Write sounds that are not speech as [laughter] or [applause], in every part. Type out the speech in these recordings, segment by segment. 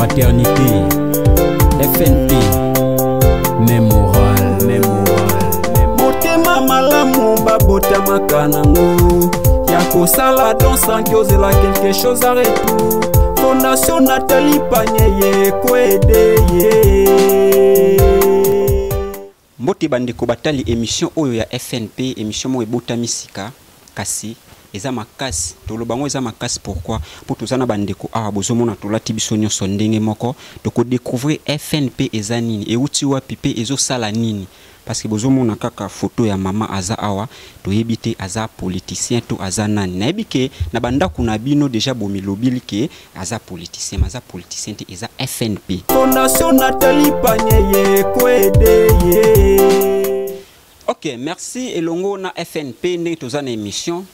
Fraternité, FNP, Mémoral, Mémoral, motema malamu babotamaka nango. Ya kosala don sanki ozela quelque chose a retour. Fondation natali panye ye koede ye. Mbote bandeko batali émission oyo ya fnp émission moko ebotami sika kasi eza makasi. Toloba yango eza makasi pourquoi? Mpo toza na bandeko awa bozomona tolati biso nyonso ndenge moko. Tokodécouvrir fnp eza nini? Euti wapi mpe ezosala nini? Parce que bozomona kaka foto ya mama aza awa toyebi te aza politicien to aza nani? Nayebi ke na bandako na bino deja bomilobili ke aza politicien ma aza politicien te eza fnp fondation natali panye ye. Ok merci elongo na fnp ndenge toza na émission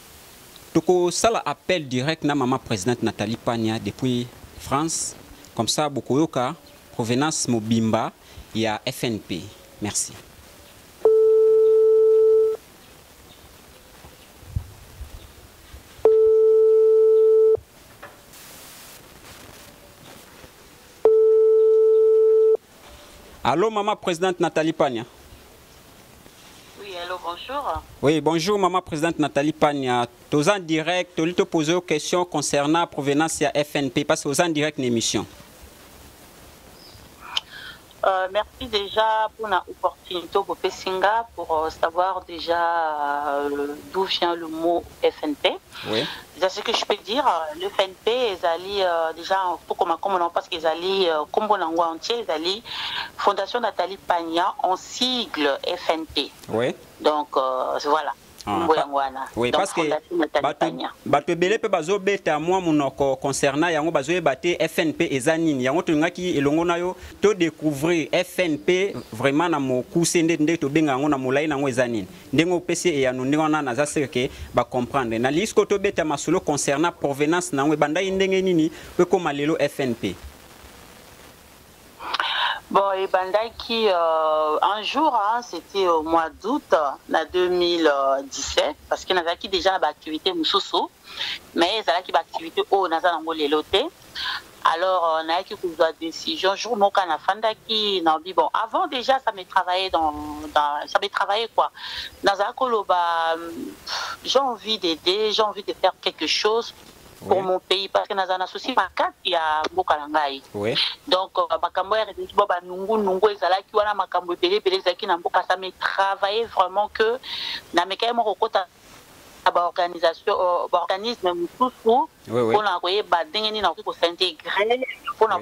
tokosala appel direct na mama présidente nathalie pania depuis france. Comme ça bokoyoka provenance mobimba ya fnp merci. Allô, maman présidente Nathalie Pania. Bonjour. Oui, bonjour, maman présidente Nathalie Pania. Tous en direct, tu te poser aux questions concernant la provenance de FNP parce que vous en direct l'émission. Euh, merci déjà pour l'opportunité au Pessinga pour euh, savoir déjà euh, d'où vient le mot FNP. Oui. Déjà, ce que je peux dire, le FNP, ils allaient euh, déjà, pour comment comme on parce qu'ils allaient, comme on en entier, ils allaient Fondation Nathalie Pagna en sigle FNP. Oui. Donc voilà. Ah, Mbo pa- yango wana. Oui, parce que bato ebele mpe bazobeta mwa monoko concernant yango bazoyeba te fnp eza nini. Yango tolingaki elongo na yo todécouvrir fnp vraiment na mokuse nde nde tobenga yango na molai nango eza nini. Ndenge opesi eyano ndenge wana naza sere ke bacomprendre na lisiko tobeta masolo concernant provenance nango ebandaki ndenge nini po ekóma lelo fnp Bon, et Bandaki, euh, un jour, hein, c'était au mois d'août euh, 2017, parce avait qui déjà l'activité Moussoussou, mais il y avait qui activité au Nazanango Lelote. Alors, on a qui une décision, jour mon kana fandaki, non, bon, avant déjà, ça me travaillait dans, dans ça travaillé quoi. Dans un koloba, j'ai envie d'aider, j'ai envie de faire quelque chose pour mon pays, parce que dans un souci, ma carte, il y a Bokalangai. oui donc makambo ya réduit bo banungu nungu ezalaki wana makambo ebele ebele ezalaki na mboka ça me travaillait vraiment que na mekai moko kota na baorganisation baorganisme mosusu Oui, oui. mpona koyeba ndenge nini nakoki kosintegre mpona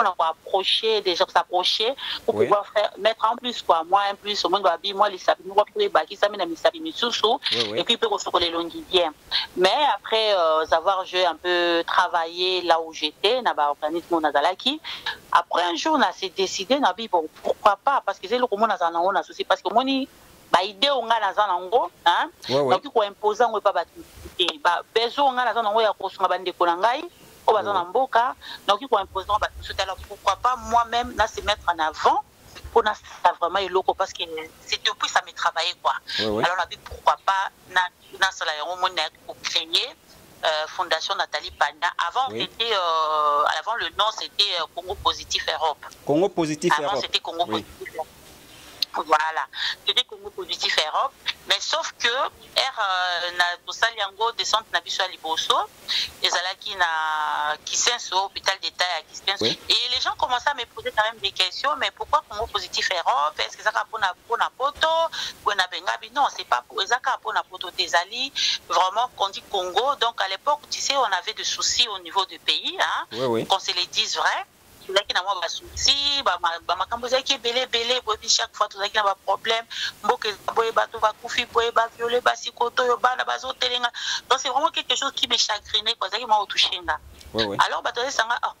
Oui. mpona koapprocher déjà s'approcher pour Oui. pouvoir faire mettre en plus quoi moi en plus omoni babi moi lisapi moko mpe ebakisami na misapi misusu Oui, oui. et puis peut kosokola elongi bien mais après euh, avoir je un peu travaillé là où j'étais na baorganisme oyo nazalaki après un jour na s'est décidé na bi bon pourquoi pas? Parce que eza eloko mo nazala nango na susi parce que omoni baide oyo ngai naza nango hein, nakoki koimpose yango epa bato te babezo oyo ngai naza nango ya kosunga bandeko na ngai oyo baza na mboka nakoki koimpose yango bato mosusu alors pourquoi pas moi-même na se mettre en avant pour nasala vraiment eloko parce que c'est depuis ça me travaillé quoi Ouais, ouais. alors nabi pourquoi pas na nasala yango moni nayaki kocréer euh, Fondation Nathalie Pagna. Avant, Oui. c'était, euh, avant le nom, c'était euh, Congo Positif Europe. congo positif Avant, europe c'était Congo Oui. Positif Europe. Voilà, c'était Congo Positif Europe. Mais sauf que, R, euh, na tosali yango descente na biso liboso, ezalaki na Kisenso, hôpital d'État à Kisenso. Et les gens commençaient à me poser quand même des questions, mais pourquoi Congo Positif Europe? Est-ce que ça va pour na pour na poto, pour na bengabi? Non, c'est pas pour ezaka pour na poto Tesali. Vraiment, qu'on dit Congo. Donc à l'époque, tu sais, on avait des soucis au niveau du pays, hein, Oui, oui. qu'on se les dise vrai. Tozalaki na mwa basusi bama- bamakambo ezalaki ebele ebele boyebi chaque fois tozalaki na baproblème mboka eza donc c'est vraiment quelque chose qui me mwa Oui, oui. alors bato bazesanga ah,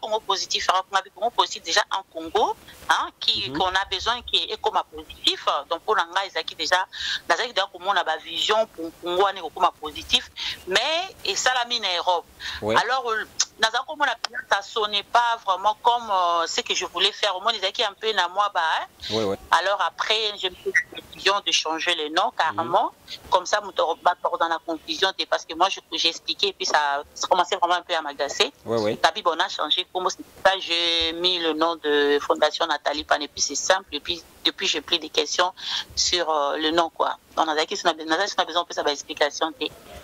Congo positif congo positif déjà en congo hein, qui Mhm. qu'on a besoin qui ekoma positif donc mpona ngai ezalaki déjà déjà komona bavision pour congo wana ekokoma positif mais esalami na europe Ouais. alors euh, naza komona pena ça sonnait pas vraiment comme euh, ce que je voulais faire au moins ezalaki un peu na moi ba hein. Alors après je me suis décision de changer le nom carrément. Comme ça, nous dans la confusion, parce que moi, j'ai expliqué et puis ça, ça commençait vraiment un peu à m'agacer. Ouais, ouais. Tabi, bon, on a changé. Pour moi, c'est ça, j'ai mis le nom de Fondation Nathalie Pan et puis c'est simple. Et puis, depuis, j'ai pris des questions sur euh, le nom, quoi. Donc, on a dit qu'on a on a besoin de ça, explication.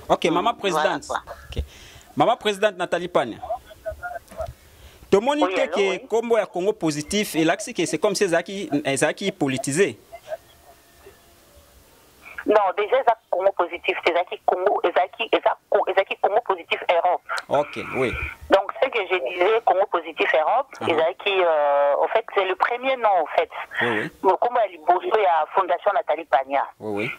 Ok, maman présidente. voilà, Ok. Maman présidente Nathalie Pane. tomoni te ke nkombo ya congo positif elakisi ke c'est comme si ezalaki politisé non déjà congo positif. Te ezalaki congo ezalaki eza Co- ezalaki congo positif europe ok oui. Donc ce que je disais congo positif europe Mhm. ezalaki euh, en fait c'est le premier nom en fait. Oui mokombo ya liboso ya fondation nathalie pania oui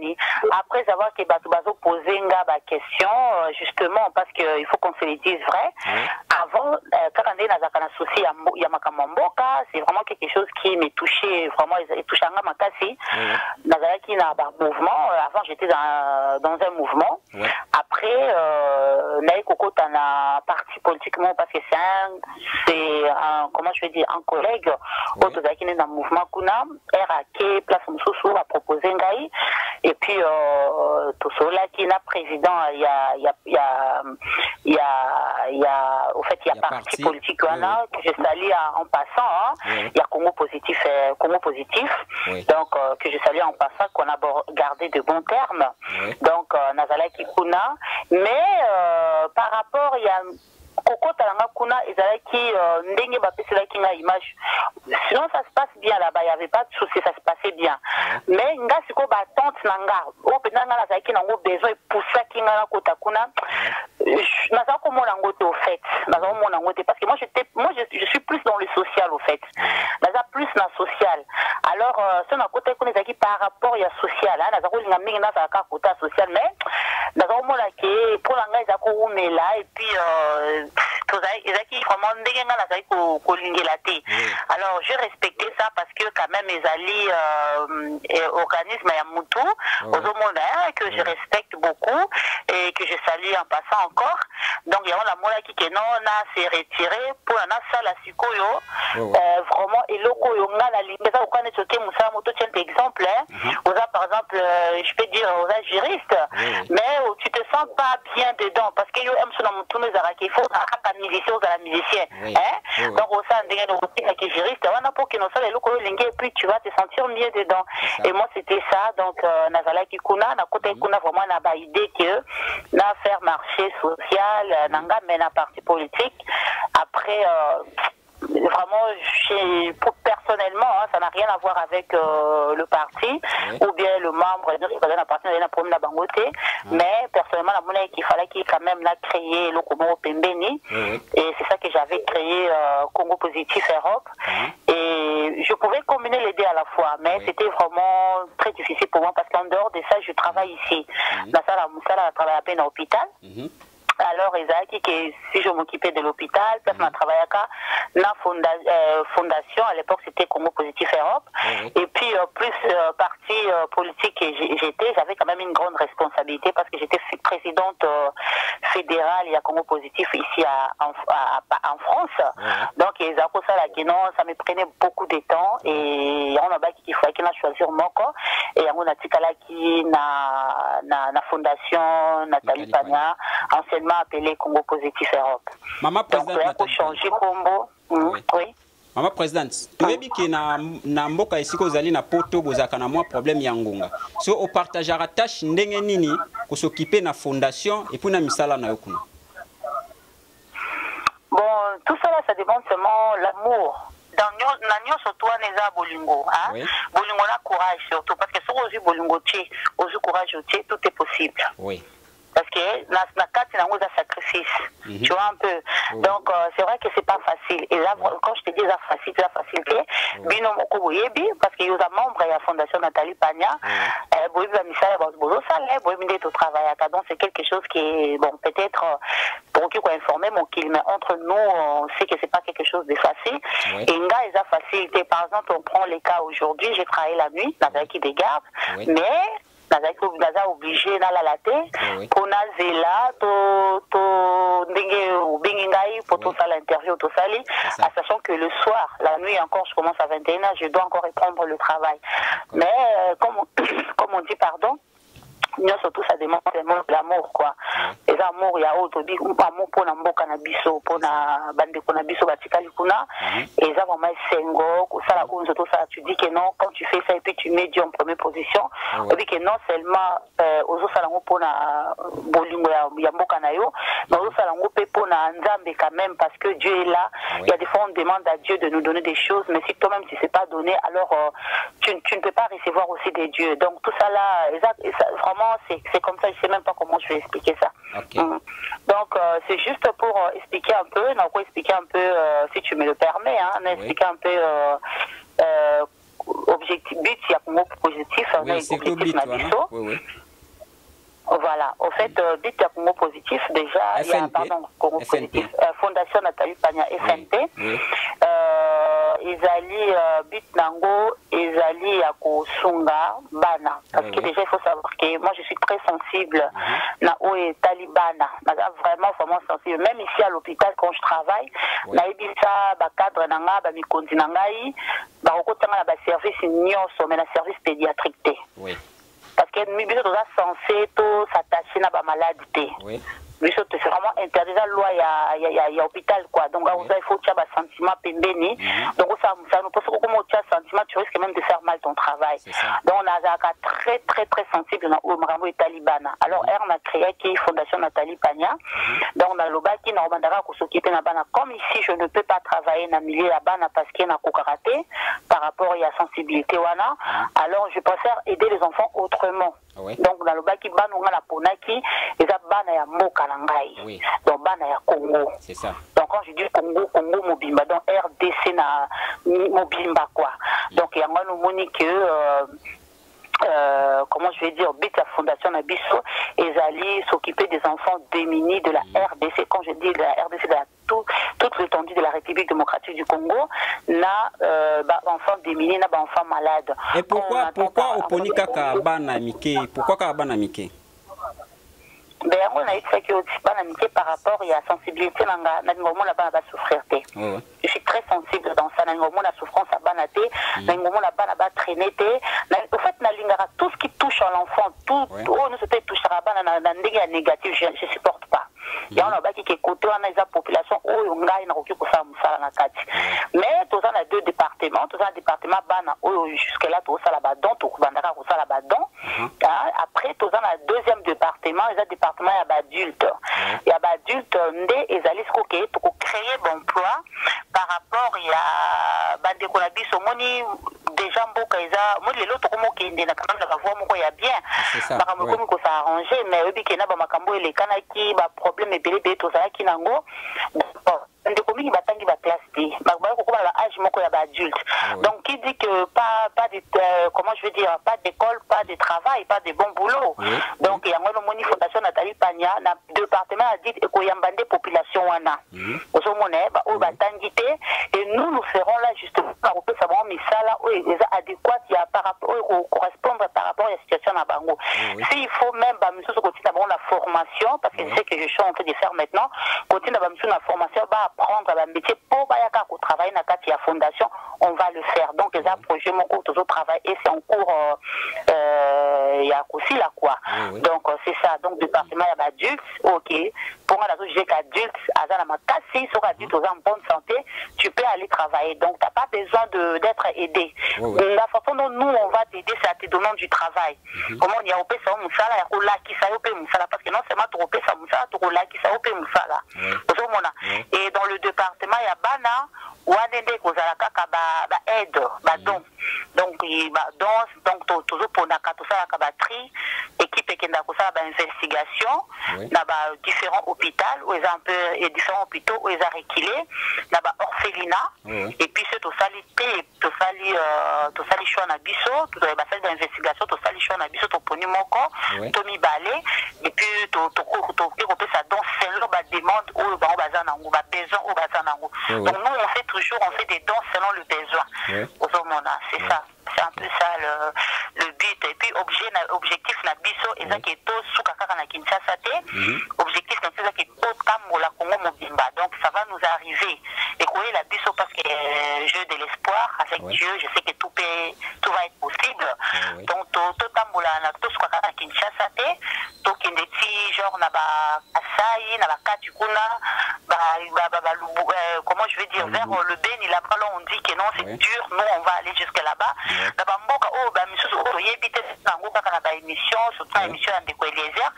oui. Après avoir ke bato bazopose nga baquestion euh, justement parce que il faut qu'on se le dise vrai Oui. avant euh, kaka ndenge nazalaka na souci ya, mbo- ya makambo ya mboka c'est vraiment quelque chose qui me touchait vraiment etouchanga makasi Oui, oui. nazalaki na bamouvement euh, avant j'étais dans, dans un mouvement Ouais. après euh, naye kokota na parti politiquement parce que c'est un c'est un comment je vais dire un collègue oyo tozalaki nde na mouvement kuna rak place mosusu apropose ngai et puis euh, tosololaki na président ya ya ya ya ya au fait ya Ya parti parti. politique wana que je salue en en passant hein. Oui. il y a Congo positif Congo positif Oui. donc euh, que je salue en passant qu'on a gardé de bons termes Donc euh, nazalaki kuna mais euh, par rapport il y a kokota nanga kuna ezalaki euh, ndenge bapeselaki nga image. Sinon ça se passe bien là-bas il y avait pas de souci ça se passait bien. Mais nga sikoyo batante na nga oyo mpenza nga nazalaki nango besoin epusaki nga nakota kuna. Naza komona yango te au fait. Naza komona yango te parce que moi moi je, je suis plus dans le social au fait. Naza plus na social. Alors euh, so nakota kuna ezalaki par rapport ya social hein, naza kolinga mingi nazalaka kota social mais naza komona ke mpo na ngai eza kowumela et euh, alors je respecté ça parce que quand même ezali euh, eh, organisme ya mutu Ouais. ozomona hein, que je respecte beaucoup et que je salue en passant encore. Donc yango namonaki ke non na se retiré. Mpona nasala sikoyo Ouais, ouais. euh, vraiment eloko oyo nga nalingi eza koka neti oke mosala moto tiens exemple hein. oza par exemple euh, je peux dire oza juriste Oui, oui. mais oh, tu te sens pas bien dedans. Parce que yo mso na motunu ezalaka il faut kaka musicien ozala musicien hein? Oui, oui. donc osala ndenge otikaki juriste wana mpo okende osala eloko oyo olingi et puis tu vas te sentir mieux dedans. Et moi c'était ça. Donc euh, nazalaki kuna nakotaki kuna vraiment na baidée que na faire marché social euh, na nga mais na parti politique. Après euh, vraiment pour- personnellement hein, ça n'a rien à voir avec euh, le parti Oui. ou bien le membre nyonso bazali na parti nazali na problème na bango te mais personnellement namonaki qu'il fallait qu'il quand même na créer eloko moko pembeni. Oui, et c'est ça que j'avais créé euh, Congo Positif Europe. Et je pouvais combiner les deux à la fois mais c'était vraiment très difficile pour moi parce qu'en dehors de ça je travaille ici. Na sala mosala travaille à peine à l'hôpital. Mhm. Alors ezalaki que si je m'occupais de l'hôpital place na travaillaka na fonda, euh, fondation à l'époque c'était Congo Positif Europe. Oui, et puis euh, plus euh, parti euh, politique que j'étais j'avais quand même une grande responsabilité parce que j'étais présidente euh, fédérale et à Congo Positif ici à, en, à- à- en France. Donc ezalaki osalaki non ça me prenait beaucoup de temps et yango nabaki qu'il fallait na choisir moko et yango natikalaki na, na, na fondation Nathalie Pagna anciennement appelée Congo Positif Europe mama donc présidente Nathalie Pane. kochanger kombo Mhm, Oui. oui mama présidente toyebi ke na, na mboka esika ozali na poto bozalaka na mwa problème ya ngonga so opartageaka tâche ndenge nini kosokipe na fondation na misala na yo kuna? Bon, tout ça là, ça demande seulement l'amour. Na nyonso eza bolingo hein? Oui. bolingo na courage surtout parce que soki ozwi bolingo tie ozwi courage otie tout est possible oui parce que na kati nango eza sacrifice. Mhm. tu vois un peu. Donc euh, c'est vrai que c'est pas facile. Et là quand je te dis eza facile eza facile te bino moko boyebi parce que yoza membre ya fondation nathalie pagna. Eh, boyebi bamisala bato bozosala boyebi nde totravaillaka donc c'est quelque chose qui est bon peut-être euh, bokoki koinformer mokili mais entre nous on sait que c'est pas quelque chose de facile. Oui. et nga eza facilité. Par exemple on prend les cas aujourd'hui j'ai travaillé la nuit nazalaki des gardes. Oui. mais nazalaki naza obligé nalala te. Oui. mpo nazela to to ndenge obengi ngai mpo tosala interview tosali. Ça. à sachant que le soir la nuit encore je commence à 21 heures je dois encore reprendre le travail. Mais euh, comme [coughs] dit pardon nyonso tout ça demande vraiment de l'amour quoi. Eza amour ya oyo tobi amour mpona mboka na biso mpona bandeko na biso batikali kuna. Eza vraiment esengo kosala oyo nzo tosala tu dis que non quand tu fais ça et puis tu mets dieu en première position Ouais. obi que non seulement euh, ozosala yango mpona bolingo ya, mboka na yo mais ozosala yango mpe mpona nzambe quand même parce que dieu est là. Il y a des fois on demande à dieu de nous donner des choses mais si toi-même tu sais pas donner alors euh, tu, tu ne peux pas recevoir aussi des dieux. Donc tout ça là eza- eza- vraiment c'est c'est comme ça je sais même pas comment je vais expliquer ça. Mhm. donc euh, c'est juste pour euh, expliquer un peu quoi expliquer un peu euh, si tu me le permets hein, expliqué un peu objectif but positif on a Oui, c'est tout objectif bit, na voilà. Oui, oui. Voilà, au fait, euh, but à Congo Positif, déjà, il y a, FNP. pardon, Congo FNP. Positif, euh, Fondation Nathalie Pagna, FNP. oui. Euh, ezali euh, but nango ezali ya kosunga bana parce Oui, que oui. déjà il faut savoir que moi je suis très sensible na oyo etali bana naza vraiment vraiment sensible même ici à l'hôpital quand je travaille Ouais. nayebisa bacadre na nga bamikonzi na ngai bakokotanga na baservice nyonso mais na service pédiatrique Oui, parce que mi- biso toza censé tosattache na bamaladi te. Biso vraiment interdit. Eza loi ya, ya, ya, ya hôpital quoi. Donc Oui. oza il faut tia basentiment pembeni donc osala mosano mpo soki okoma otia sentiment. Tu risques même de faire mal ton travail. Ça. donc nazalaka très très très sensible na oyo makambo etali bana alors r na créaki fondation nathalie pagna. Donc nalobaki na obandaka kosoki na bana comme ici je ne peux pas travailler na milieu ya bana parce que nakokaka te par rapport ya sensibilité wana alors je préfère aider les enfants autrement. Donc nalobaki bana nga naponaki eza bana ya mboka na ngai. Donc bana ya congo. Donc quand je dis congo congo mobimba donc rdc na mobimba quoi. Donc yango wana omoni que euh, comment je vais dire, la fondation Nabiso, ezali s'occuper des enfants démunis de la RDC. Quand je dis de la RDC, de la tout, toute l'étendue de la République démocratique du Congo, na euh, ba enfants démunis, na ba enfants malades. Et pourquoi, pourquoi pas- oponi kaka bana mike Pourquoi kaka Ben yango nayebisaki yo bana mike par rapport ya sensibilité na nga nalinga omona bana basouffrir te je suis très sensible dans ça. Nalinga omona souffrance ya bana te nalinga omona bana batraîne te au fait nalingaka tout ce qui touche à l'enfant tout oyo nyonso te touchaka bana na ndenge ya négative je je supporte pas yango nabaki ke kote wana eza population oyo ngai nakoki kosala mosala na kati mais toza na deux départements. Toza na département bana oyo jusque là tozosala badon tokobandaka kosala badon Ah, après toza na deuxième département eza département ya baadulte ya baadulte nde ezali siko ke tokocréer baemploi par rapport ya bandeko na biso omoni déjà mboka eza omoni lelo tokoma okende na kamame na bavoi moko ya bien. Makambo ekomi kosaarrange mais oyebi ke na bamakambo elekanaki baproblème problème ebele ebele tozalaki nango ndeko mingi batangi baplace te bakobala kokobala ba baage moko ya baadulte ouais. donc qui dit que pas, pas de, euh, comment je veux dire pas d'école pas de travail pas de bon boulot. Oui. donc yango nomoni fondation nathalie pagna. Na département ya dit ekoyamba nde population wana ozomona ba- oyo batangi te et nous nous serons là justement na kopesa bango misala oyo eza adéquate ya par rapport oyo correspondre par rapport ya situation na bango. Oui. s'il faut même bamisusu kotinda bango na formation parce que je sais que je suis en train de faire maintenant kotinda bamisusu na formation baapprendre bamétier mpo bayaka kotravaille na kati ya fondation on va le faire. Donc eza projet moko tozotravaille et c'est en cours euh, euh, ya kosila quoi. Oui, oui. donc euh, c'est ça. Donc département ya baadulte ok mpo nga nazojuge qu'adulte aza na makasi soki adulte oza en bonne santé tu peux aller travailler. Donc t'as pas besoin de d'être aidé. La façon dont nous on va t'aider c'est à te donnant du travail. Comment ya kopesa yo mosala ya kolakisa yo mpe mosala parce que non seulement tokopesa mosala tokolakisa yo mpe mosala ozomona et dans le département ya bana wana nde kozala kaka ba- baide badon donc eh, badon donc to- tozopondaka tosalaka batri équipe ekendaka kosala bainvestigation na badifférents hôpital oyo eza un peu et différents hôpitaux oyo eza reculé na baorphelinat Oui, oui. et puis so tosali te tosali euh, tosali choix na biso to- basali bainvestigation tosali choix na biso toponi moko Oui. to mibale et puis to- to- tokoki kopesa donc selon bademande oyo bango baza nango babesoin oyo baza nango Oui, oui. donc nous on fait toujours on fait des dons selon le besoin c'est ça c'est un peu ça le, le but. Et puis objet na, objectif na biso eza ke tosuka kaka na kinshasa te. Objectif na biso eza ke totambola congo mobimba. Donc ça va nous arriver. Ekoyela biso parce que euh, jeu de l'espoir avec Ouais. dieu je sais que tout, peut, tout va être possible. Ouais, donc to- totambola totambola na tosuka kaka na kinshasa te tokende ti genre na bakasai na bakati kuna comment je vais dire vers euh, le beni là-bas là on dit que non c'est dur. Nous on va aller jusque là-bas na bamboka oyo bamisusu oyo toyebi te nango kaka na baémission surtout na émission ya ndeko eliezer.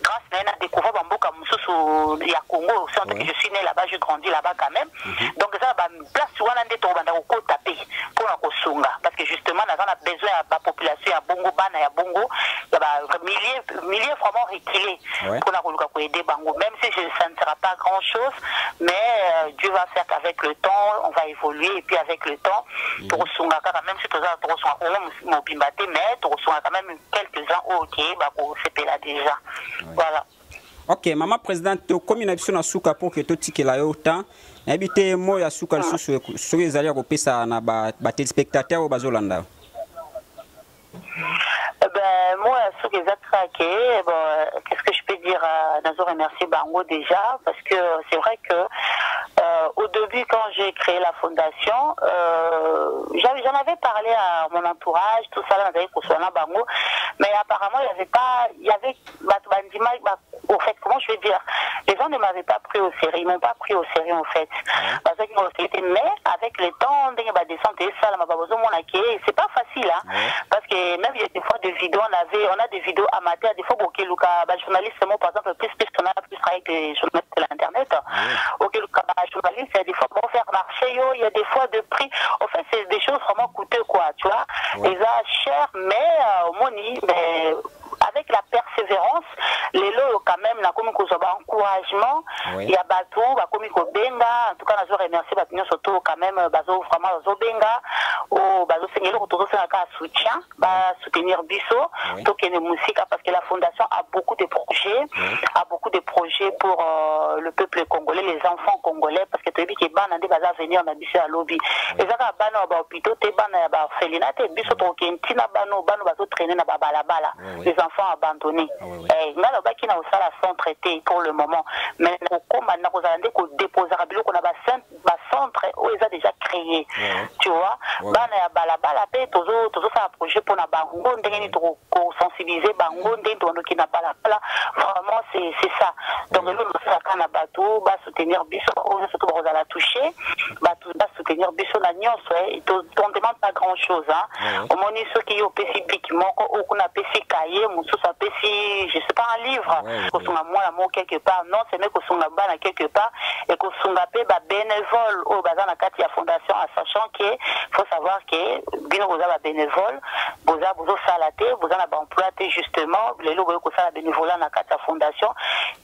Grâce na ye na découvrir bamboka mosusu ya congo tant que je suis né là-bas j'ai grandi là-bas quand même. Donc eza na baplace wana nde tokobanda kokota pe mpona kosunga. Parce que justement naza na besoin ya bapopulation ya bongo bana ya bongo ya bamilie milie vraiment reculé mpona koluka koede bango. Même si je, ça ne sera pas grand chose mais euh, dieu va faire qu'avec le temps on va évoluer et puis avec le temps tokosunga kaka. Même si toza tokosunga kongo mobimba te mais quand même quelques oyo kosepela déjà. Voilà. Ok mama présidente tokomi na biso na suka mpo ke totikela yo temps nayebi te mo ya suka lisusu soki ezali ya kopesa na ba- batelespectateur oyo bazolanda. Yo Eh ben, moi, ce que j'ai craqué, bon, euh, qu'est-ce que je peux dire à Nazo remercier Bango déjà, parce que c'est vrai que euh, au début, quand j'ai créé la fondation, euh, j'en avais parlé à mon entourage, tout ça, là, Bango, mais apparemment, il n'y avait pas, il y avait, bah, bah, bah, au fait, comment je vais dire, les gens ne m'avaient pas pris au sérieux, ils m'ont pas pris au sérieux, en fait. Parce respecté, mais avec le temps, que c'est pas facile, hein, parce que même il y a des fois des vidéos, on avait, on a des vidéos amateurs, des fois, ok, Luca, bah, journaliste, moi, par exemple, plus, plus qu'on a plus travaillé avec les journalistes de l'internet. Ok, Luca, bah, il y a des fois, bon, faire marcher, yo, il y a des fois de prix. En fait, c'est des choses vraiment coûteuses, quoi, tu vois. Ouais. Et ça, cher, mais, euh, au moni, mais, avec la persévérance, les lots, quand même, na komi kozwa ba encouragement, Ouais. il y a bateau, ba komi kobenga, en tout cas, nazo remercier bato nyonso to quand même, bazo vraiment bazo benga, o bazo sengeli ko tozo senga ka soutien, ba soutenir biso, Ouais. to kene musika parce que la fondation a beaucoup de projets, a beaucoup de projets pour euh, le peuple congolais, les enfants congolais parce que toyebi ke bana nde baza venir na biso ya lobi. Ezaka bana ba hôpitaux te bana ya ba orphelinat te biso to kentina bano bano bazo traîner na ba enfants abandonnés. Ah, ouais, ouais. Eh, nga na pour le moment. Mais nakokoma na kozala nde kodéposaka biloko na bacen- bacentre oyo eza déjà créé. Tu vois? Bana ya balabala mpe tozo- tozosala projet mpona bango ndenge nini tokosensibilize bango ndenge tobandoki na balabala. Vraiment c'est ça. Donc eloko tosalaka na bato basoutenir biso oyo nyonso to bakozala touché bato basoutenir biso na nyonso to- on demande pas grand chose hein. Omoni soki yo opesi biki moko oyo kuna apesi kaye mosusu apesi je sais pas un livre. Kosunga mwana moko quelque part. Non c'est mais kosunga bana quelque part. Et kosunga mpe babénévole oyo baza na kati ya fondation en sachant que faut savoir que bino boza babénévole boza bozosala te boza na baemploi te justement. Lelo boye kosala bénévolat na kati ya fondation.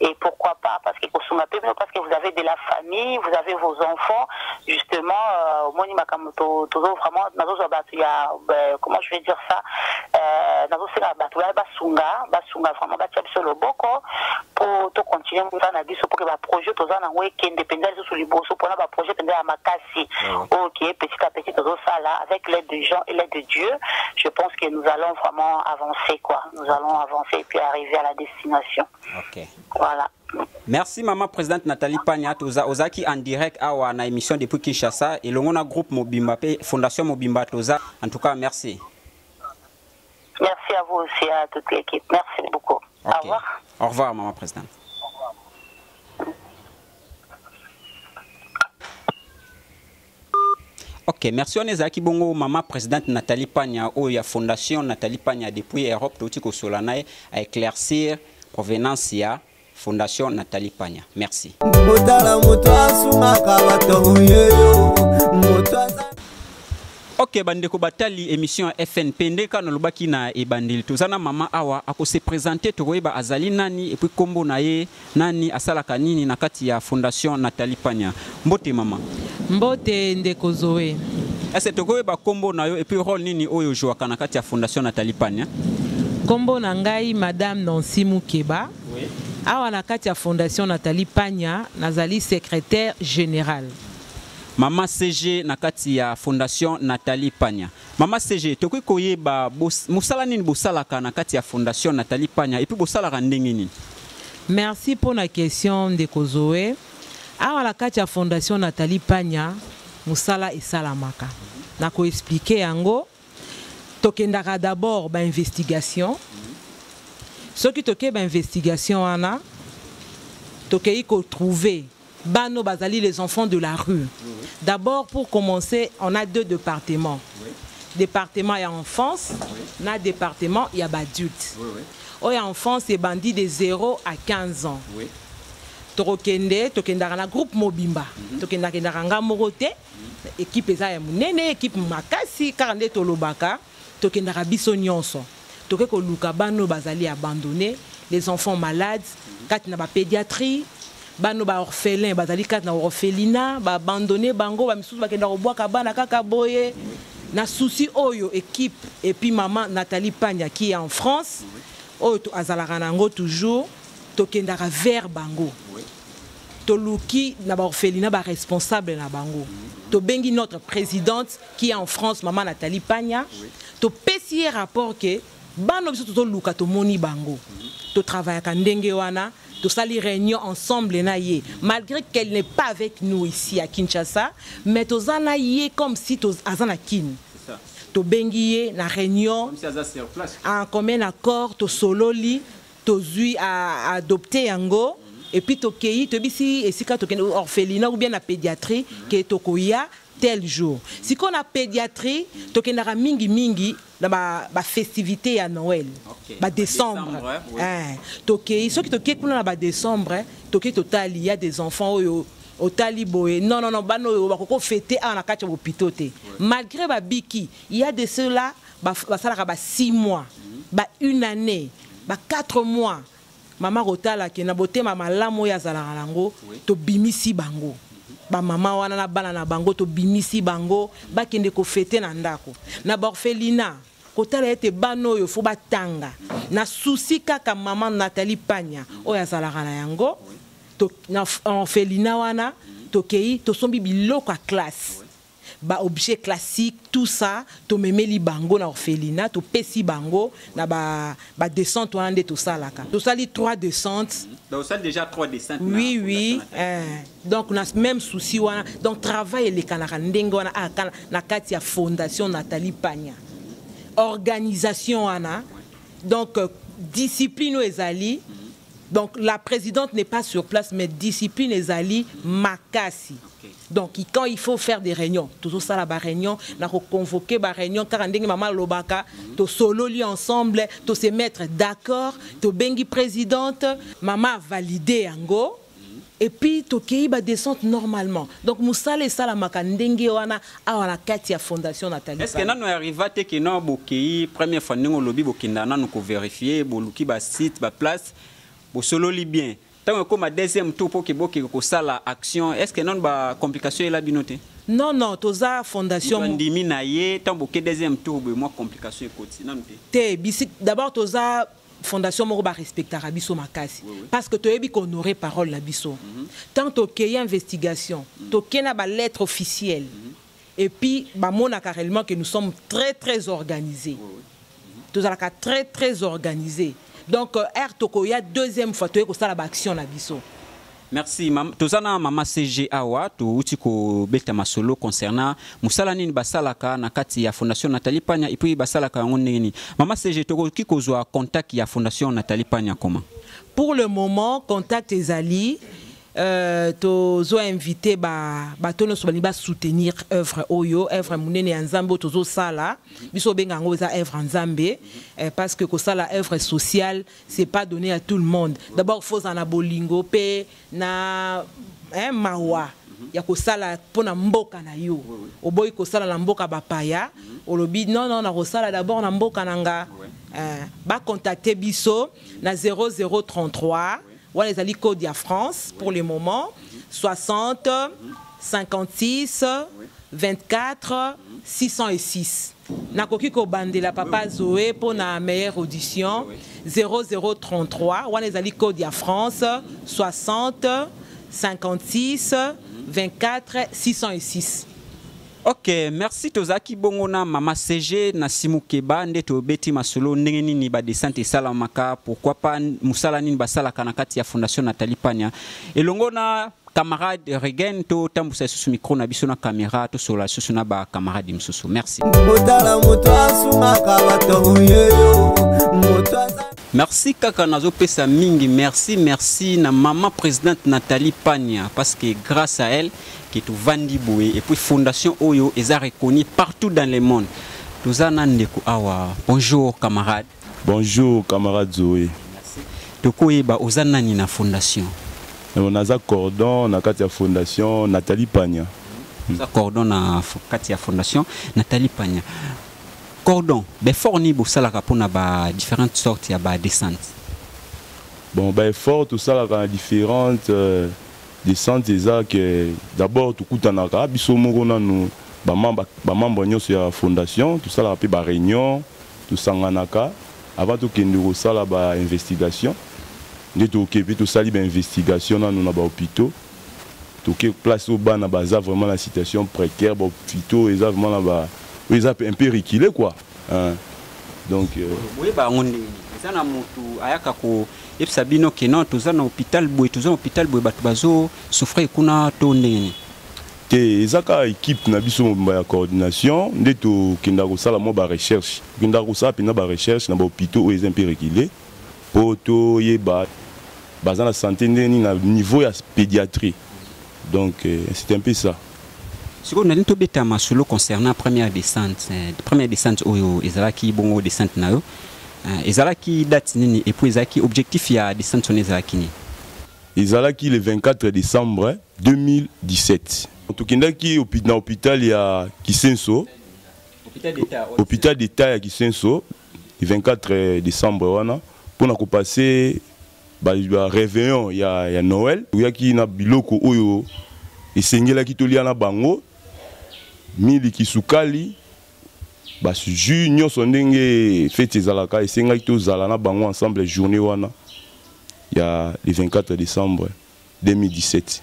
Et pourquoi pas? Parce que kosunga mpe bino parce que vous avez de la famille vous avez vos enfants. Justement euh, omoni makambo to- tozo vraiment nazozwa bato ya comment je vais dire ça? Nazosenga bato baya basunga basunga vraiment batia biso loboko mpo tocontinue mpenza na biso mpo ke baprojet toza nango ekende mpenza lisusu liboso mpona baprojet mpenza ya makasi. Ouais. oyo ke petit à petit tozosala avec l'aide de gens et l'aide de dieu. Je pense que nous allons vraiment avancer quoi. Nous allons avancer et puis arriver à la destination. Ok. Voilà. Merci mama présidente nathalie toza ozalaki en direct awa na émission depuis kinshasa. Elongo na groupe mobimba mpe fondation mobimba toza. En tout cas merci merci à vous aussi à toute l'équipe. Merci beaucoup. Au revoir. Au revoir, maman présidente. ok merci wana ezalaki bongo mama présidente nathalie pania oyo ya fondation nathalie pania depuis europe touti kosola na ye aéclaircir provenance ya fondation nathalie pania merci ok bandeko batali émission ya fnp nde kaka nalobaki na ebandeli. Toza na mama awa akose présente tokoyeba azali nani epui nkombo na ye nani asalaka nini na kati ya fondation nathalie pania mbote mama. Mbote ndeko zoe ese tokoyeba nkombo na yo epui role nini oyo ozwwaka na kati ya fondation nathalie pania nkombo na ngai madame nancy mukeba. Awa na kati ya fondation nathalie pagna nazali secrétaire général mama cg na kati ya fondation nathalie pania mama cg tokoki koyeba mosala nini bosalaka na kati ya fondation nathalie pania epui bosalaka ndenge nini? Merci mpo na question ndeko zoe awa na kati ya fondation nathalie pagna mosala esalamaka. Na koexplike yango tokendaka d'abord bainvestigation. Soki tokei bainvestigation wana tokei kotrouve bano bazali les enfants de la rue. D'abord pour commencer on a deux départements. Département ya enfance. Na département ya badulte oyo ya enfance ebandi de 0 à 15 ans. Tokokende tokendaka na groupe mobimba. Tokendakendaka nga moko te ekipe eza ya monene ekipe makasi kaka nde tolobaka tokendaka biso nyonso. Toke koluka bano bazali abandonné. Les enfants malades. Kati na bapédiatrie bano baorphelin bazali kati na orphelina bango bamisusu bakenda kobwaka bana kaka boye. Na susi oyo équipe epuis mama nathalie pagna qui est en france oyo azalaka na yango toujours tokendaka vers bango. Toluki na baorphelina baresponsable na bango. Tobengi notre présidente qui est en france mama nathalie pagna. Topesi ye rapport ke bana biso tozoluka tomoni bango. Totravaillaka ndenge wana réunion ensemble na ye. Malgré qu'elle n'est pas avec nous ici à kinshasa mais na ye comme si aza na kini tobengi ye na réunion. En commun accord tosololi tozwi a- adopte yango. Epuis tokei toyebisi esika tokende orphelina ou bien na pédiatrie ke tokoya tel jour. Sikoyo na pédiatrie tokendaka mingimingi na ba- bafestivité ya noël. Ok. badécembre Badécembre, oui. Hein. tokei soki tokei kuna na badécembre tokei totali ya des enfants oyo otali boye non non non bana oyo bakoko fete awa na kati ya bopito te malgré babiki ya de cela baf- basalaka ba 6 mois ba une année ba 4 mois. Mama kotalaki na botema malamu oyo azalaka nango tobimisi bango bamama wana na bana na bango tobimisi bango bakende kofete na ndako. Na baorphelina kotala ete bana oyo fo batanga. Na susi kaka mama nathalie pagna oyo azalaka na yango to- na orphelina wana tokei tosombi biloko ya classe baobjet classique tout ça tomemeli bango na orphelina topesi bango na ba- badescente wana nde tosalaka tosali trois descentes. Ça déjà trois descentes oui oui eh, donc na même souci wana. Donc travail elekanaka ndenge wana aka na kati ya fondation nathalie pagna. Organisation wana. Donc euh, discipline oyo ezali donc la présidente n'est pas sur place mais discipline ezali makasi donc quand il faut faire des réunions tozosala baréunion na koconvoke baréunion kaka ndenge mama alobaka tosololi ensemble tose mettre d'accord tobengi présidente mama avalide yango et puis tokei badescente normalement donc mosala esalamaka ndenge wana awa na kati ya fondation nathalie est ce que Pagna. nano arriva te ke no bokei première fois ndenge olobi bokenda nano koverifie boluki basite baplace bosololi bien. Ntango ekóma deuxième tour mpo ke bokeke kosala action est ce que nano bacomplication ela bino te non non toza fondation bandimi na ye ntango boke deuxième tour boye mwa complication ekoti nano te te bisi d'abord toza fondation moko barespectaka biso makasi. Parce que toyebi kohonorer parole na biso tant tokei investigation tokei na balettre officielle. Et puis bamonaka réellement que nous sommes très très organisés. Tozalaka très très organisés donc euh, r tokoya deuxième fois toyei kosala baaction na biso merci mam. Toza na mama cg awa touti kobeta masolo concernant mosala nini basalaka na kati ya fondation nathalie pagna epuis basalaka yango nini? Mama cg tokoki kozwa contact ya fondation nathalie pagna comment pour le moment contact ezali euh, tozo invité ba- bato nyonso balingi basoutenir œuvre oyo œuvre monene ya nzambe oyo tozosala. Biso obenga yango eza œuvre nzambe. Eh, parce que kosala œuvre sociale c'est pas donné à tout le monde. D'abord fozala na bolingo mpe na hein, mawa ya kosala mpona mboka na yo. Oboyi kosala na mboka bapaya olobi non non nakosala d'abord na mboka na nga. Eh, bacontacte biso na 0033 wana ezali code ya france pour le moment 60 56 24 606 nakoki kobandela papa zoe mpo na meilleure audition 0033 wana ezali code ya france 60 56 24 606 ok merci tozalaki bongo na mama cg na simu keba nde masolo ndenge nini badesante esalamaka pourquoi pas mosala nini basalaka na kati fondation nathalie pagna. Elongo na camarade regen totambusa lisusu micro na biso mosusu merci merci kaka nazopesa mingi. Merci merci na mama présidente nathalie pania parce que grâce à elle ke tovandi boye et puis fondation oyo eza reconnue partout dans le monde. Toza na ndeko awa bonjour camarade bonjour camarade zoe tokoyeba oza nani na fondation? Naza cordon na kati ya fondation nathalie pania oza cordon na kati ya fondation nathalie pania cordon befort nini bosalaka mpona badifférentes sortes ya badescente bon baeffort tosalaka na différentes euh, descente eza ke d'abord tokutanaka biso moko nanu bamembre nyonso ya fondation tosalaka mpe baréunion tosanganaka avant tokende kosala bainvestigation nde toke mpe tosali bainvestigation nanu na bahôpitaux toke place oyo bana baza vraiment na situation précaire bahôpitaux eza vraiment na ba oyo eza un peu quoi. Hein. donc boyeba yango ndenge eza na motu ayaka koyebisa bino ke non toza na hôpital boye toza na hôpital boye bato bazosouffrir kuna to ndenge te eza kaka équipe na biso mobimba ya coordination nde tokendaka kosala mwa barecherche tokendaka kosala mpenza barecherche na bahôpitaux oyo eza mpe rekile mpo toyeba baza na santé ndenge nini na niveau ya pédiatrie. Donc euh, c'est un peu ça sikoyo nali tobeta masolo concernant première descente eh, première descente oyo ezalaki bongo descente na yo? Eh, ezalaki date nini? Epuis ezalaki objectif ya descente wana ezalaki nini? Ezalaki le 24 décembre 2017 tokendaki hopi- na hôpital ya kisenso. Hôpital d'état ya kisenso le 24 décembre wana mpona kopase baréveillon ya, ya noël. Toyaki na biloko oyo esengelaki tolia na bango miliki sukali baju nyonso ndenge fete ezalaka esengaki tozala na bango ensemble journée wana ya le 24 décembre 2017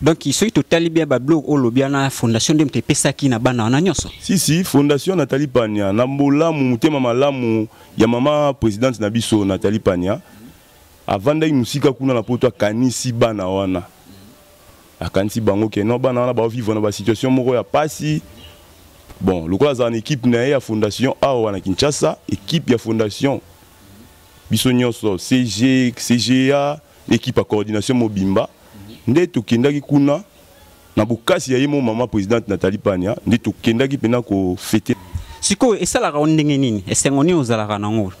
donc soki totali bien babiloko oyo olobi wana fondation nde moto epesaki na bana wana nyonso. Si si fondation nathalie pania na bolamu motema malamu ya mama présidente na biso nathalie pania avandaki mosika kuna na poto akanisi bana wana akanisi bango ke no bana wana baovivre na basituation moko ya pasi bon lokola azala na équipe na ye ya fondation awa na kinshasa équipe ya fondation. Biso nyonso cg cga équipe ya coordination mobimba. Nde tokendaki kuna na bokasi ya ye mo mama présidente nathalie pania nde tokendaki mpena kofete. Sikoyo esalaka o ndenge nini? Esengo nini ozalaka nango?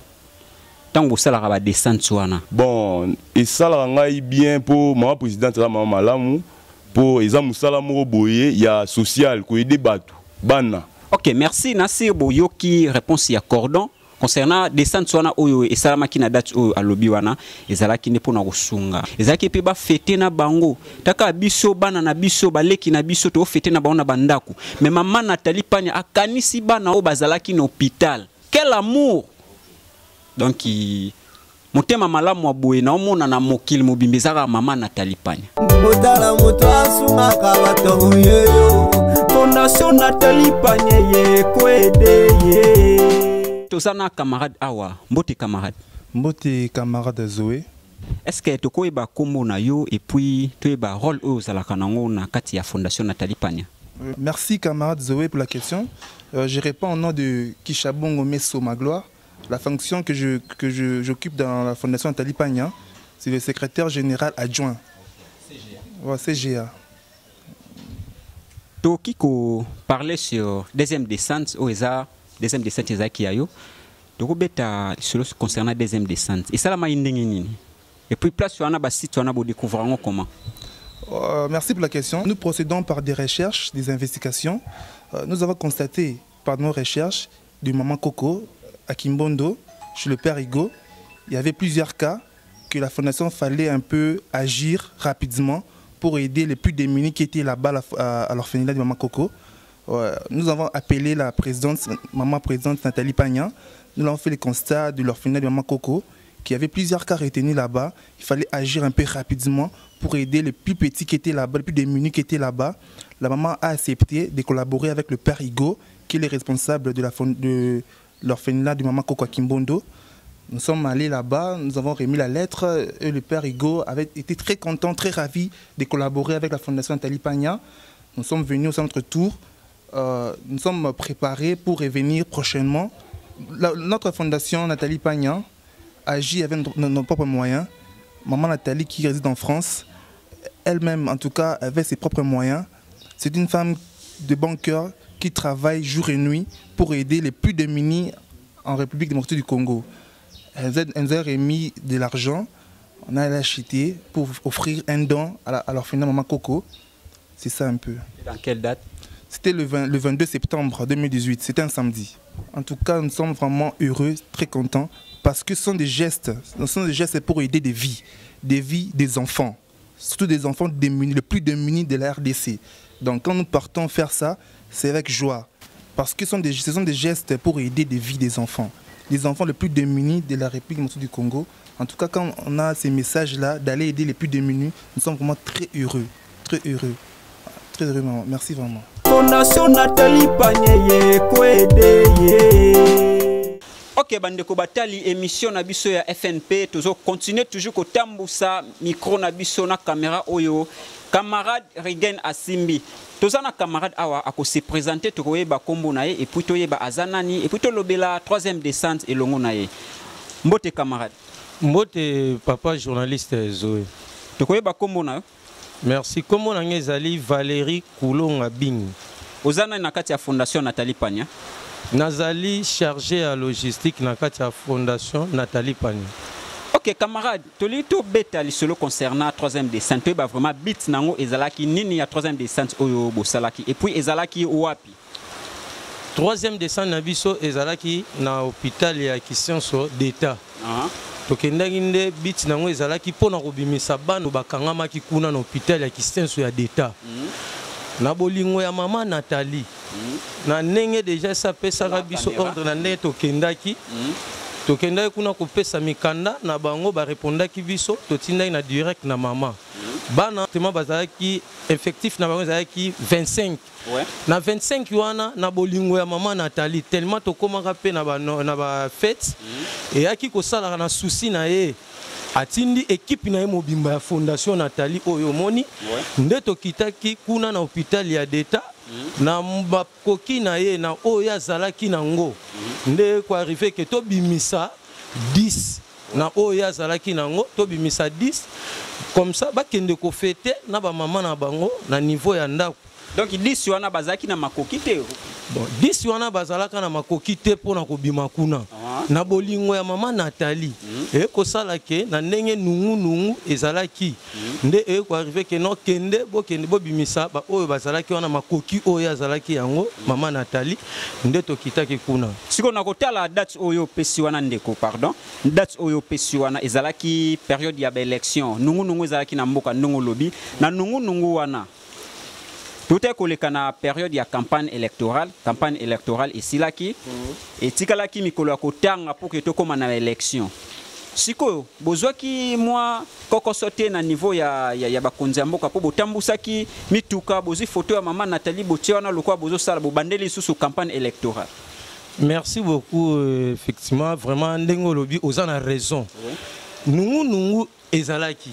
Ntango bosalaka badescente wana? Bon esalaka ngai bien mpo mama présidente aza mama malamu mpo eza mosala moko boye ya social koyede bato bana. Ok merci nasi boyoki réponse ya cordon. Concernant descente wana oyo esalamaki na date oyo alobi wana ezalaki nde mpona kosunga. Ezalaki mpe bafete na bango. Taka biso bana na biso baleki na biso toofete na bango na bandako me mama nathalie pania akanisi bana oyo hôpital quel amour! Donc motema malamu ya boye naomona na mokili mobimba ezaka mama nathalie pania botala moto asungaka bato oyeyo fondation nathalie panie ye koede ye. Toza na camarade awa mbote camarade? Mbote camarade zoé est ce que tokoyeba nkombo na yo epuis toyeba rôle oyo ozalaka nango na kati ya fondation nathalie pania Euh, merci camarade zoé pour la question. Euh, je réponds au nom de kishabongo messo magloire la fonction que je que je- j'occupe dans la fondation nathalie pagna c'est le secrétaire général adjoint. Ouais, CGA tokoki koparle sur deuxième descente oyo eza deuxième descente ezalaki ya yo tokobeta lisolo concernant deuxième descente. Esalamaki ndenge nini? Epuis place wana basite wana bodécouvre yango comment. Euh, merci pour la question. Nous procédons par des recherches, des investigations. Euh, nous avons constaté par nos recherches du maman Coco à Kimbondo, chez le père Higo, il y avait plusieurs cas que la fondation fallait un peu agir rapidement pour aider les plus démunis qui étaient là-bas à l'orphelinat de maman Coco. Nous avons appelé la présidente, maman présidente Nathalie Pagnan. Nous avons fait le constat de l'orphelinat de maman Coco qu'il y avait plusieurs cas retenus là-bas. Il fallait agir un peu rapidement pour aider les plus petits qui étaient là-bas, les plus démunis qui étaient là-bas. La maman a accepté de collaborer avec le père Higo, qui est le responsable de la de l'orphelinat de maman à Kimbondo. Nous sommes allés là-bas, nous avons remis la lettre et le père Hugo avait été très content, très ravi de collaborer avec la Fondation Nathalie Pagna. Nous sommes venus au centre tour. Euh, nous sommes préparés pour revenir prochainement. Notre fondation Nathalie Pagna agit avec nos, propres moyens. Maman Nathalie qui réside en France, elle-même en tout cas avec ses propres moyens. C'est une femme de bon cœur qui travaille jour et nuit pour aider les plus démunis en République démocratique du Congo. Elle nous a- remis de l'argent, on a acheté pour offrir un don à la- à l'orphelinat Maman Coco. C'est ça un peu. Dans quelle date? C'était le, 20 le 22 septembre 2018, c'était un samedi. En tout cas, nous sommes vraiment heureux, très contents, parce que ce sont des gestes, ce sont des gestes pour aider des vies, des vies des enfants, surtout des enfants démunis, les plus démunis de la RDC. Donc quand nous partons faire ça, c'est avec joie, parce que ce sont des, gestes pour aider des vies des enfants, les enfants les plus démunis de la République du Congo. En tout cas, quand on a ces messages-là d'aller aider les plus démunis, nous sommes vraiment très heureux, très heureux, très heureux. maman. Merci vraiment. ok bandeko batali émission na biso ya fnp toujours kotambusa micro na biso na caméra oyo camarade regen asimbi toza na camarade awa akose présente tokoyeba nkombo na ye epuis toyeba aza nani epuis tolobela troisième descente elongo na ye. Mbote camarade. Mbote papa journaliste zoe tokoyeba nkombo na yo. Merci. Nkombo na ngai ezali valérie kulonga bing. Oza nani na kati ya fondation nathalie pania nazali chargé ya logistique na kati ya fondation nathalie pani ok camarade tolingi tobeta lisolo concernant troisième descente toyeba vraiment bit nango ezalaki nini ya troisième descente oyo bosalaki. Epuis ezalaki wapi? Troisième descente na biso ezalaki na hôpital ya kisenso d'état. Ah. tokendaki nde biti nango ezalaki mpona kobimisa bana bakangamaki kuna na hôpital ya kisenso ya d'état. Na bolingo ya mama nathalie. Na ndenge deja esi apesaka biso ordre na ndenge tokendaki tokendaki kuna kopesa mikanda na bango barepondaki biso totindaki na direct na mama. Bana tema bazalaki effectif na bango ezalaki 25 Ouais. na 25 wana na bolingo ya mama nathalie tellement tokomaka mpe na bano- na bafete eyaki kosalaka na susi na ye. Atindi ekipe na ye mobimba ya fondation nathalie oyo omoni nde tokitaki kuna na hôpital ya deta na bakoki na ye na oyo azalaki nango. Nde koarrive ke tobimisa 10 na oyo azalaki nango tobimisa 10 comme ça bakende kofete na bamama na bango na niveau ya ndako. Donc disi wana bazalaki na makoki te bon 10 wana bazalaka na makoki te mpona kobima kuna. Ah. na bolingo ya mama nathalie ekosala ke na ndenge nungunungu ezalaki. Nde ekoarrive ke no kende bokende bobimisa baoyo bazalaki wana makoki oyo azalaki yango mama nathalie nde tokitaki kuna. Sikoyo na kotala date oyo opesi wana ndeko pardon. Date oyo opesi wana ezalaki periode ya baélection nungunungu ezalaki na mboka ndenge olobi na nungunungu wana tote koleka na periode ya campagne électorale campagne électorale esilaki etikalaki mikolo ya kotanga mpo ke tokóma na élection sikoyo bozwaki mwa kokoso te na niveau ya, ya, ya bakonzi ya mboka mpo botambusaki mituka bozwi foto ya mama nathalie botie wana lokola bozosala bobandeli lisusu campagne électorale. Merci beaucoup euh, effectivement. Vraiment ndenge olobi oza na raison nungunungu ezalaki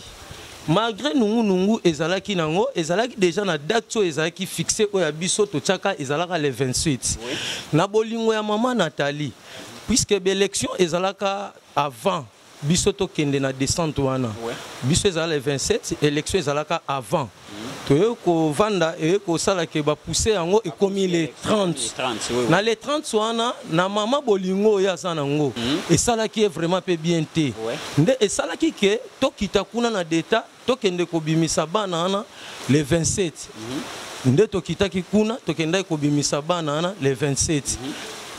malgré nungunungu ezalaki nango ezalaki déjà na date oyo ezalaki fixe oyo ya biso totiaka ezalaka le 28 na bolingo ya mama nathalie puisque baélection ezalaka avant biso tokende na descente wana. Biso ezala le 27 élection ezalaka avant toyei kovanda eyei kosala ke bapousse yango ekomi le 30 na le 30 wana na mama bolingo oyo aza nango esalaki ye vraiment mpe bien te. Nde esalaki ke tokita kuna na deta tokende kobimisa bana wana le 27 nde tokitaki kuna tokendaki kobimisa bana wana le 27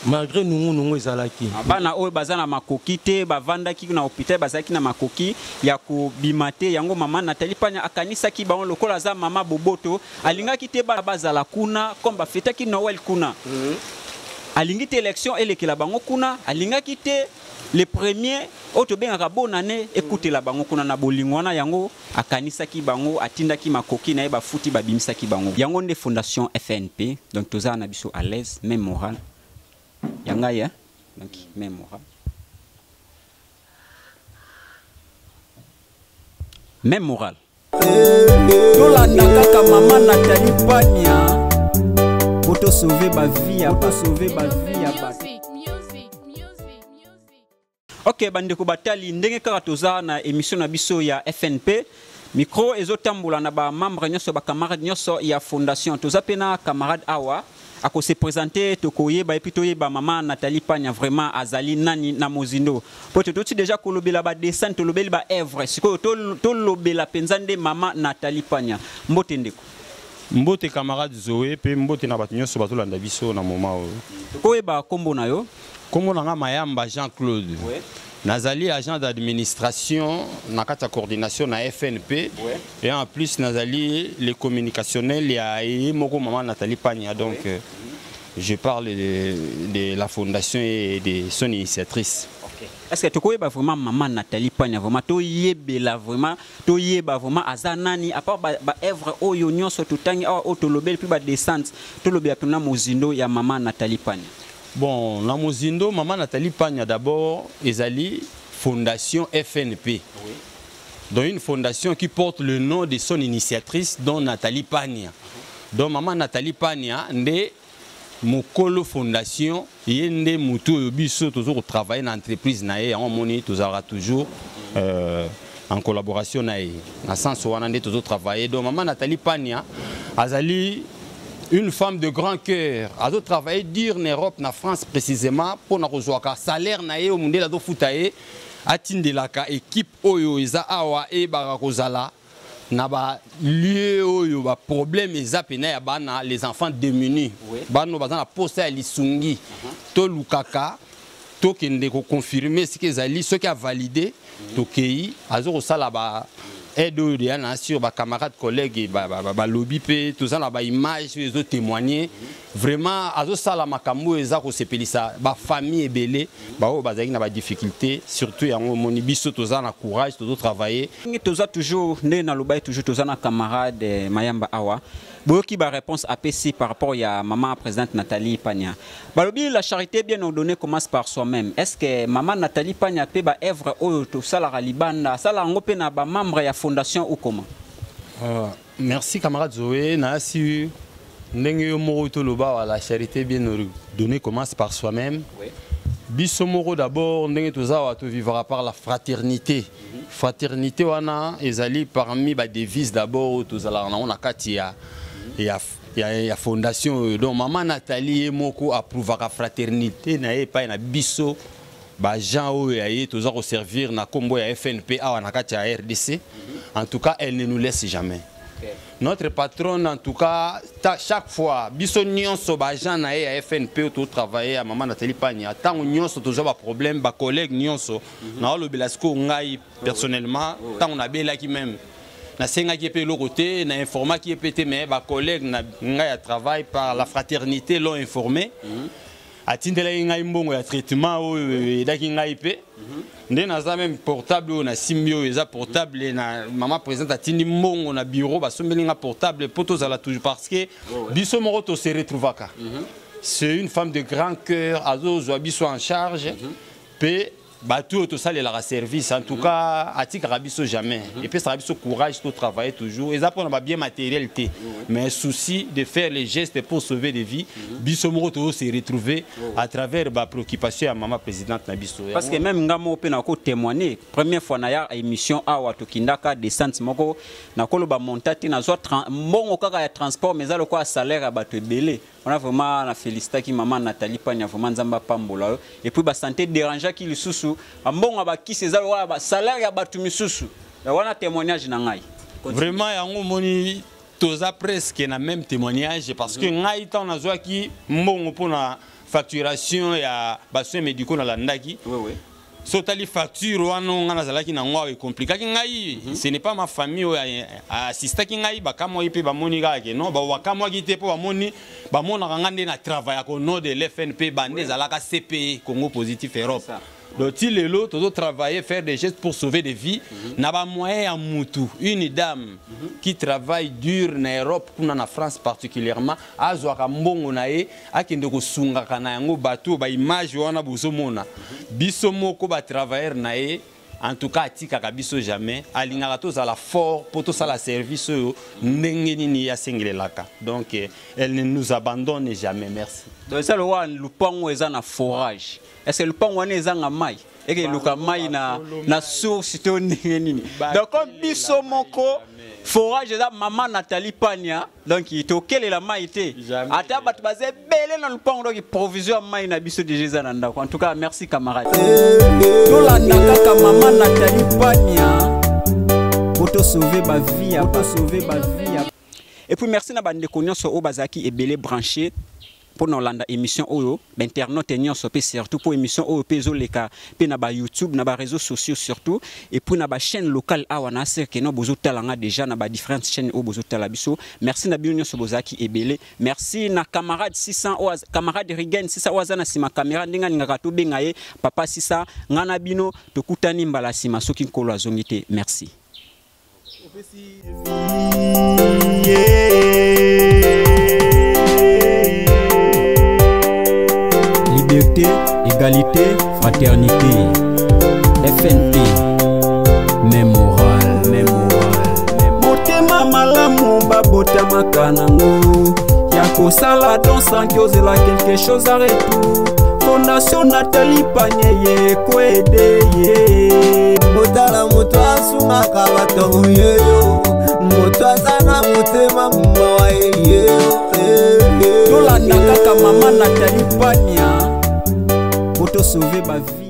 malgré nungunungu ezalaki bana oyo baza na makoki te bavandaki na hôpital bazalaki na makoki ya kobima te. Yango mama natali panya akanisaki bango lokola aza mama boboto alingaki te bana bazala kuna comme bafetaki noel kuna. Alingi te élection elekela bango kuna alingaki te le premier oyo tobengaka bonane ekutela bango kuna. Na bolingo wana yango akanisaki bango atindaki makoki na ye bafuti babimisaki bango. Yango nde fondation fnp donc toza na biso à l'aise même moral ya ngai hein donc même aura même morale tolanda kaka mama natali pania po tosauve bavie ya tosauve bavie ya bato ok bandeko batali ndenge kaka toza na émission na biso ya fnp micro ezotambola na bamembre nyonso bacamarade nyonso ya fondation. Toza mpe na camarade awa. Akose présente tokoyeba epuis toyeba mama nathalie pania vraiment azali nani na mozindo. Mpo to toti déjà kolobela badessin tolobeli baevre sikoyo tol- tolobela mpenza nde mama nathalie pania mbote ndeko. Mbote camarade zoe mpe mbote na bato nyonso bazolanda biso na moma oyo. Tokoyeba nkombo na yo? Nkombo na nga mayamba jean claude nazali agent d'administration na kati ya coordination na fnp et en plus nazali le communicationnel ya moko mama nathalie pagna. Donc euh, je parle de, de la fondation et de son initiatrice. Est ce que tokoyeba vraiment mama nathalie pania vraiment toyebela vraiment toyeba vraiment aza nani apart baevre oyo nyonso totangi awa oyo tolobeli mpe badescente tolobela mpena mozindo ya mama nathalie pania bon na mozindo mama nathalie pagna d'abord ezali fondation fnp donc une fondation qui porte le nom de son initiatrice dont nathalie pagna. Donc mama nathalie pagna nde mokolo fondation ye nde motu oyo biso toza kotravaille na entreprise na ye yango omoni tozalaka toujours euh, en collaboration na ye. Na sens wana nde tozotravaille donc mama nathalie pagna azali une femme de grand cœur azotravaille dur na europe na france précisément mpona kozwaka salaire na ye oyo mondele azofuta ye atindelaka équipe oyo eza awa eyebaka kozala na balie oyo baproblème eza pena ya bana les enfants démunis. Bana oyo baza na posa ya lisungi. Tolukaka tokende koconfirme soki ezali soki avalide tokei aza kosala ba aide oyo deya na sur bacamarade collègue balobi mpe toza na baimage oyo ezotémoigne vraiment azosala makambo oyo eza kosepelisa bafamille ebele baoyo bazalaki na badifficulté surtout yango omoni biso toza na courage tozotravaille toza toujours nde nalobai toujours toza na camarade eh, mayamba awa boyoki baréponse apesi par rapport ya mama présidente nathalie pania balobi la charité bien ordonnée commence par soi-même est ce que mama nathalie pania mpe baevre oyo tosalaka libanda asala yango mpe na bamembre ya fondation ou comment? Euh, merci camarade Zoé. Nasi ndenge yo moko toloba wa la charité bien donnée commence par soi-même. Biso moko d'abord ndenge toza wa to vivra par la fraternité. Fraternité wana ezali parmi ba devise d'abord tozala na ona kati ya ya ya, ya fondation oyo. donc mama Nathalie ye moko approuvaka fraternité na ye pa na biso. Bajean oyo ya ye toza koservir na nkombo ya fnp awa na kati ya rdc en tout cas elle ne nous laisse jamais. Notre patronne en tout cas ta, chaque fois biso nyonso baagent na ya fnp oyo totravaille ya mama nathalie pagna ntango nyonso tozwa baproblème bacollègue nyonso. Naolobela sikoyo ngai personnellement ntango nabelaki même nasengaki mpe eloko te na informaki ye mpe te mais bacollègue na ngai ya travail par la fraternité l'ont informé. Atindelaki ngai mbongo ya traitement oyo edaki ngai mpe. Nde naza meme portable oyo nasimbi oyo eza portable na mama présidente atindi mbongo na bureau basombeli nga portable mpo tozala toujours parce que biso moko tose retrouvaka. C'est une femme de grand cœur azozwa biso en charge. Mpe bato oyo tosalelaka service en tout cas atikaka biso jamais. Epesaka biso courage totravaille toujours. Eza mpona babien matériel te. Mais souci de faire les gestes pour sauver des vies biso moko tozose retrouver à travers bapréoccupation ya mama présidente na biso. Parce que même nga moko mpe nakotémoigne première fois na ya émission awa tokindaka descente moko nakoloba monta te nazwa tran- mbongo kaka ya transport mais eza lokola salaire ya bato ebele wana vraiment na félicitaki mama nathalie pania vraiment nzambe apambola yo et puis basanté dérangeaki lisusu bambongo ya bakisi eza lokola basalaire ya bato misusu wana témoignage na ngai vraiment yango omoni toza presque na même témoignage parce que ngai ntango nazwaki mbongo mpona facturation ya basoin médicaux nalandaki so otali facture wana nga nazalaki nango awa ekomplikaki ngai. Ce n'est pas ma famille oyo assistaki ngai bakamwaki mpe bamoni kaka ke. Non bakamwaki te mpo bamoni bamonaka nga nde na travaillaka au nom de l'fnp bande ezalaka cpe congo positif europe donc ti lelo tozotravailler faire des gestes pour sauver des vies na bamoyen ya mutu une dame qui travaille dur na europe na france particulièrement azwaka mbongo na ye akende kosungaka na yango bato baimage wana bozomona. Biso moko batravailleur na ye en tout cas atikaka biso jamais. Alingaka tozala fort mpo tosala service oyo ndenge nini asengelelaka donc eh, elle ne nous abandonne jamais. Merci. Donc eza lokola lupango eza na forage. Que lupango wana ezanga mai eke eluka mai na, na source to ndenge nini. Donc biso moko forage eza mama nathalie pania. Donc tokelela mai te. Ata bato baza ebele na lupango donc provision ya mai na biso deja eza na ndako. En tout cas merci camarade. Tolanda kaka mama nathalie pania. Po tosauve bavie ya tosauve bavie ya et puis merci na bandeko nyonso oyo bazalaki ebele branché mpo na olanda émission oyo bainternaute nyonso mpe surtout mpo émission oyo mpe ezoleka mpe na bayoutube na baréseau sociaux surtout. Et puis na bachaîne locale awa na aserkeno bozotala nga déjà na badifférentes chaîne oyo bozotala biso merci na bino nyonso bozalaki ebele merci na camarade 600 oyo camarade rigen 600 oyo aza na nsima caméra ndenge alingaka tobenga ye papa 600 nga na bino tokutani mbala nsima soki nkolo azongi te merci Liberté, égalité, fraternité. FNP, même morale, même morale. motema malamu babotamaka nango. Ya kosala don sanki ozela quelque chose a retour. Fondation natali panye ye koede ye. Otala moto asungaka bato yeyo moto aza na motema mawa yeyo tolanda kaka mama natali pania po tosauve bavie